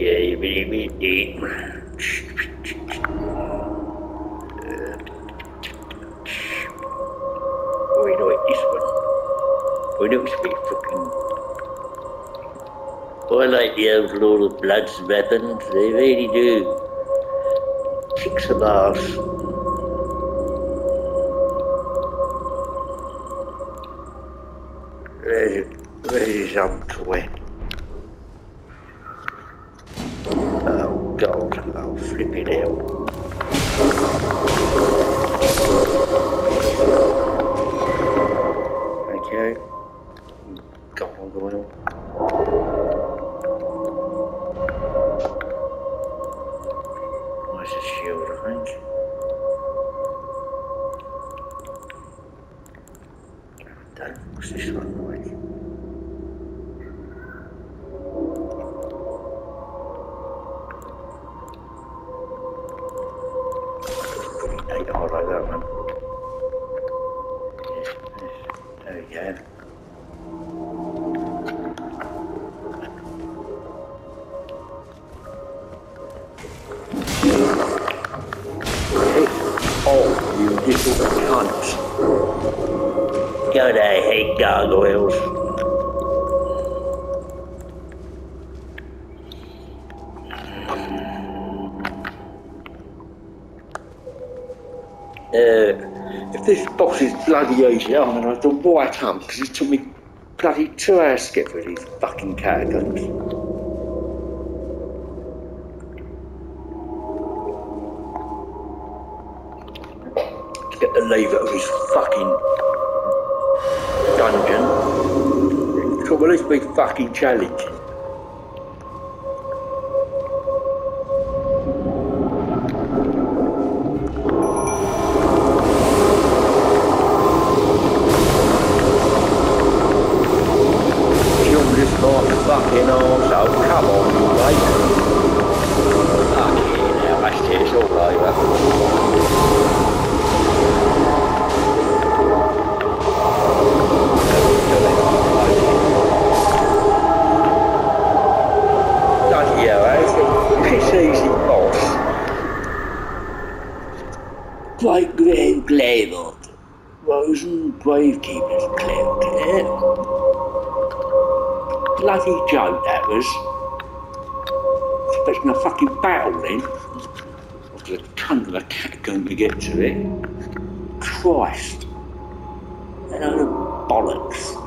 really. We know it, this one. We know it's be fucking. I like the old of Blood's weapons, they really do. Kicks some ass. Where's, where's his arm toy? Oh God, I'll flip it out. Okay. Got one going on. Where's the shield, I think? Don't, what's this one Pretty neat, like that one. There we go. Oh, you little cunts. Go to hate gargoyles. Uh, if this boss is bloody easy, I'm gonna have to white up because it took me bloody two hours to get through these fucking catacombs. To get the lever of his fucking dungeon. It could at least be fucking challenging. A easy boss. Great Grand Glamour. Rosen Gravekeeper's Cloud. Eh? Bloody joke that was. Expecting a fucking battle then. The cunt of a cat going to get to it. Christ. And other bollocks.